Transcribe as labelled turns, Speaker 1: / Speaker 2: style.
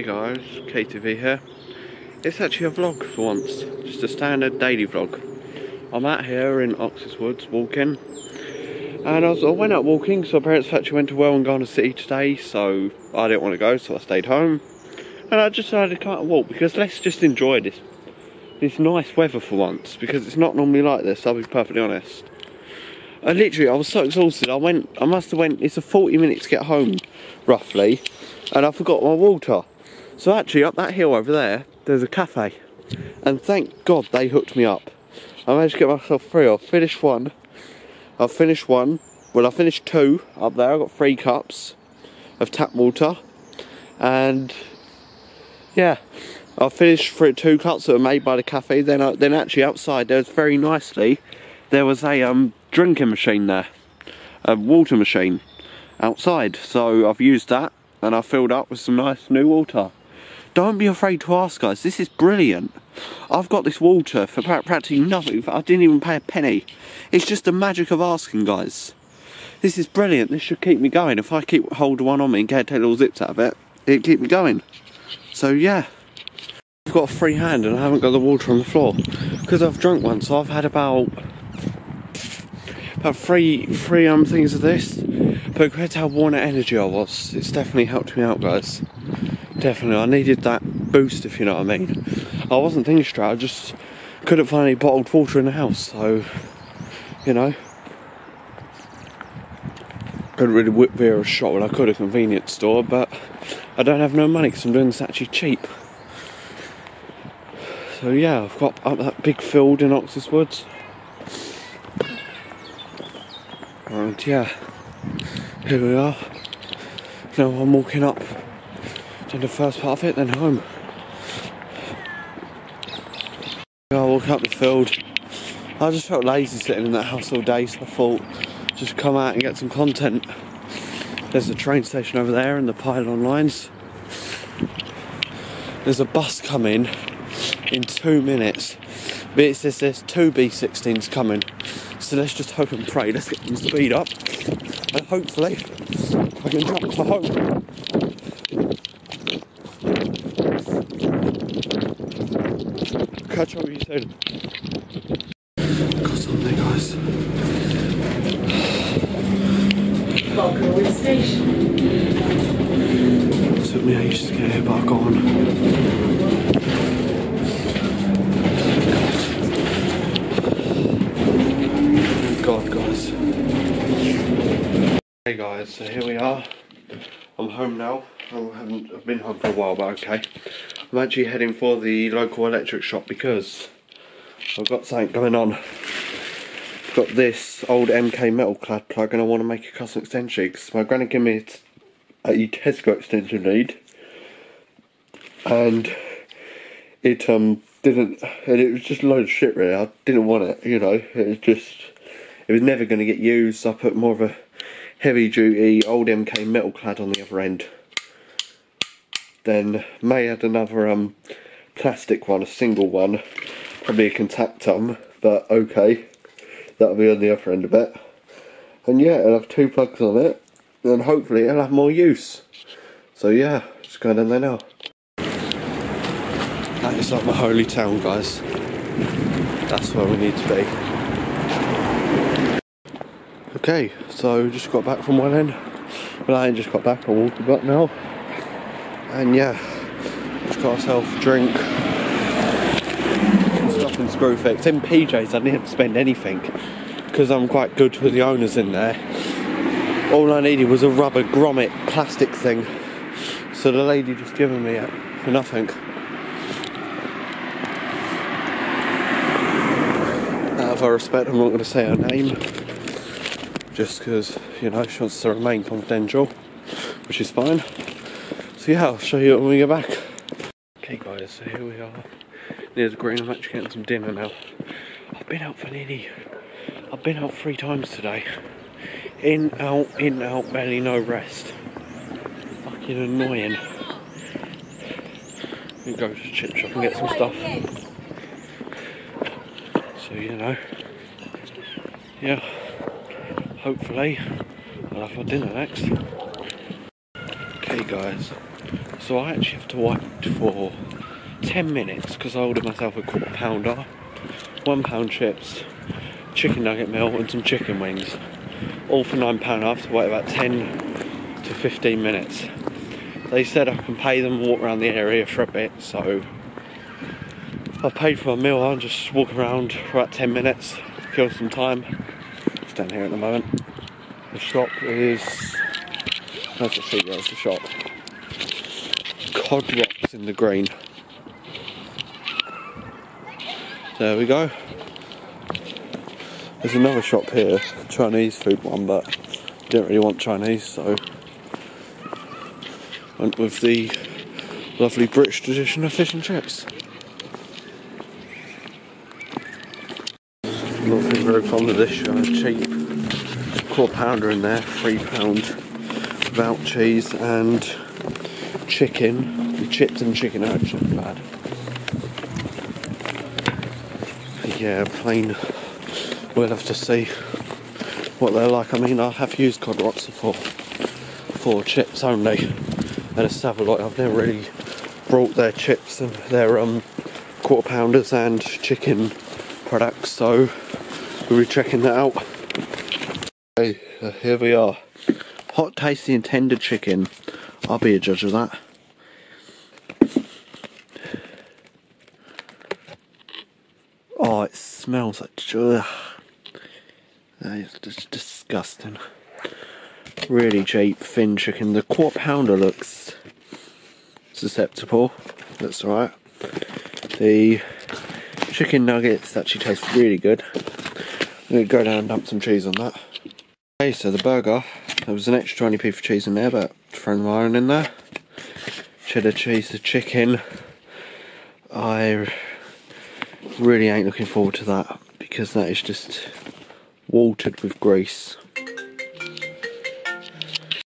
Speaker 1: Hey guys, KTV here. It's actually a vlog for once, just a standard daily vlog. I'm out here in Oxford Woods walking, and I, was, I went out walking. So my parents actually went to Wollongong City today, so I didn't want to go, so I stayed home. And I just decided to come out and walk because let's just enjoy this this nice weather for once because it's not normally like this. I'll be perfectly honest. I literally, I was so exhausted. I went, I must have went. It's a 40 minutes to get home, roughly, and I forgot my water. So actually, up that hill over there, there's a cafe, and thank God they hooked me up. I managed to get myself three. I've finished one. I've finished one. Well, I finished two up there. I got three cups of tap water, and yeah, I finished for two cups that were made by the cafe. Then, I, then actually outside there was very nicely, there was a um, drinking machine there, a water machine outside. So I've used that and I filled up with some nice new water. Don't be afraid to ask, guys. This is brilliant. I've got this water for practically nothing. I didn't even pay a penny. It's just the magic of asking, guys. This is brilliant. This should keep me going. If I keep hold one on me and get take little zips out of it, it keep me going. So yeah. I've got a free hand and I haven't got the water on the floor because I've drunk one. So I've had about about three three um things of this. But compared to how worn out energy I was, it's definitely helped me out, guys. Definitely, I needed that boost, if you know what I mean. I wasn't thinking straight. I just couldn't find any bottled water in the house, so you know. Couldn't really whip via a shot when I could a convenience store, but I don't have no money because I'm doing this actually cheap. So yeah, I've got up that big field in Oxford Woods. And yeah, here we are. Now I'm walking up to the first part of it, then home. I walk up the field. I just felt lazy sitting in that house all day, so I thought just come out and get some content. There's a train station over there and the pylon lines. There's a bus coming in two minutes. But it says there's two B16s coming. So let's just hope and pray. Let's get them speed up. And hopefully I can jump to home. Catch up with you soon. Got something guys.
Speaker 2: Bulkwood Station.
Speaker 1: Took me ages to get here, but I got on. Thank God, guys. Hey guys, so here we are. I'm home now. I haven't I've been home for a while, but okay. I'm actually heading for the local electric shop because I've got something going on. I've got this old MK metal clad plug and I want to make a custom extension because my granny gave me a Tesco extension lead and it um didn't and it was just a load of shit really I didn't want it you know it was just it was never going to get used so I put more of a heavy duty old MK metal clad on the other end. Then May had another um plastic one a single one probably a contactum but okay. That'll be on the other end a bit and yeah it'll have two plugs on it and hopefully it'll have more use. So yeah just going down there now. That is like my holy town, guys. That's where we need to be. Okay, so just got back from one end. Well, I ain't just got back, I walked about now. And yeah, just got ourselves a drink. Stuff in Screwfix. In PJs, I didn't spend anything because I'm quite good with the owners in there. All I needed was a rubber grommet plastic thing. So the lady just given me it for nothing. out of respect, I'm not going to say her name, just because you know she wants to remain confidential, which is fine. So yeah, I'll show you when we get back. Okay, guys, so here we are near the green. I'm actually getting some dinner now. I've been out for nearly, I've been out three times today. In, out, in, out, barely no rest. Fucking annoying. We go to the chip shop and get some stuff. So you know, yeah. Hopefully, I'll have my dinner next. Okay, guys. So I actually have to wait for 10 minutes because I ordered myself a quarter pounder, one pound chips, chicken nugget meal, and some chicken wings. All for £9. I have to wait about 10 to 15 minutes. They said I can pay them, walk around the area for a bit, so I've paid for my meal. I'll just walk around for about 10 minutes, kill some time. Just down here at the moment. The shop is. That's a see, there's the shop. Cod Rocks in the green. There we go. There's another shop here, Chinese food one, but I didn't really want Chinese, so went with the lovely British tradition of fish and chips. Not been very fond of this show, cheap quarter pounder in there, three pound without cheese and chicken. The chips and chicken are actually bad. Yeah, plain. We'll have to see what they're like. I mean, I have used cod rocks before for chips only at a Savoy. I've never really brought their chips and their um, quarter pounders and chicken products, so we'll be checking that out. Okay, uh, here we are. Hot, tasty, and tender chicken. I'll be a judge of that. Oh, it smells like. Ugh. Just disgusting. Really cheap, thin chicken. The quarter pounder looks susceptible. That's alright. The chicken nuggets actually taste really good. I'm going to go down and dump some cheese on that. Okay, so the burger, there was an extra 20p for cheese in there, but thrown my own in there. Cheddar cheese, the chicken. I really ain't looking forward to that because that is just watered with grease.